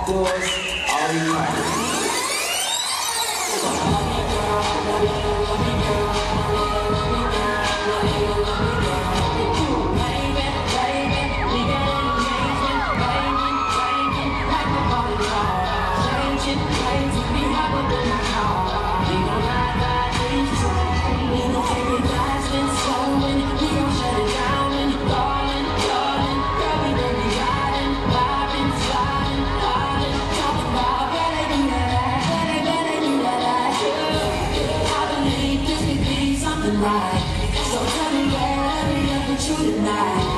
Outdoors, all we are. cause I'm coming where I am with you tonight.